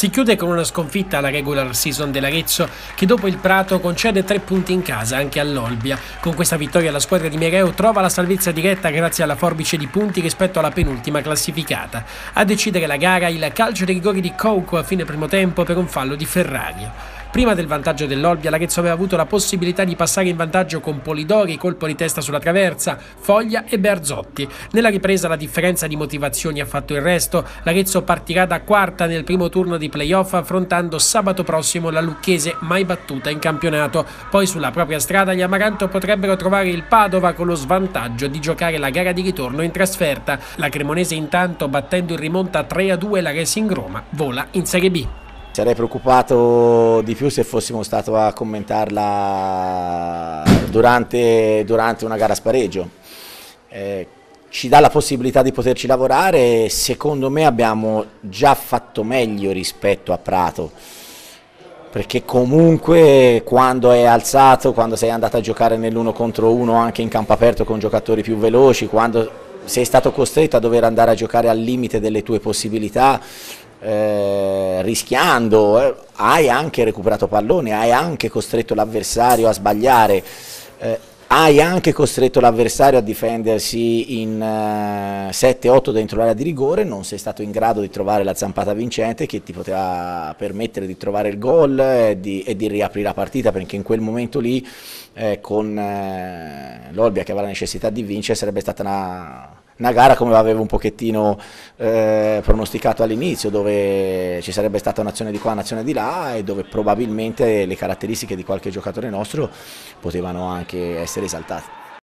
Si chiude con una sconfitta alla regular season dell'Arezzo che dopo il Prato concede tre punti in casa anche all'Olbia. Con questa vittoria la squadra di Mereu trova la salvezza diretta grazie alla forbice di punti rispetto alla penultima classificata. A decidere la gara il calcio dei rigori di Coco a fine primo tempo per un fallo di Ferrario. Prima del vantaggio dell'Olbia, l'Arezzo aveva avuto la possibilità di passare in vantaggio con Polidori, colpo di testa sulla traversa, Foglia e Berzotti. Nella ripresa la differenza di motivazioni ha fatto il resto. L'Arezzo partirà da quarta nel primo turno di playoff affrontando sabato prossimo la Lucchese mai battuta in campionato. Poi sulla propria strada gli Amaranto potrebbero trovare il Padova con lo svantaggio di giocare la gara di ritorno in trasferta. La Cremonese intanto battendo in rimonta 3-2 la Racing Roma vola in Serie B. Sarei preoccupato di più se fossimo stati a commentarla durante, durante una gara a spareggio. Eh, ci dà la possibilità di poterci lavorare, secondo me abbiamo già fatto meglio rispetto a Prato, perché comunque quando è alzato, quando sei andato a giocare nell'uno contro uno anche in campo aperto con giocatori più veloci, quando sei stato costretto a dover andare a giocare al limite delle tue possibilità, eh, rischiando, eh, hai anche recuperato pallone, hai anche costretto l'avversario a sbagliare, eh, hai anche costretto l'avversario a difendersi in uh, eh, 7-8 dentro l'area di rigore, non sei stato in grado di trovare la zampata vincente che ti poteva permettere di trovare il gol e di, e di riaprire la partita perché in quel momento lì eh, con eh, l'Olbia che aveva la necessità di vincere sarebbe stata una una gara come l'avevo un pochettino eh, pronosticato all'inizio, dove ci sarebbe stata un'azione di qua, un'azione di là e dove probabilmente le caratteristiche di qualche giocatore nostro potevano anche essere esaltate.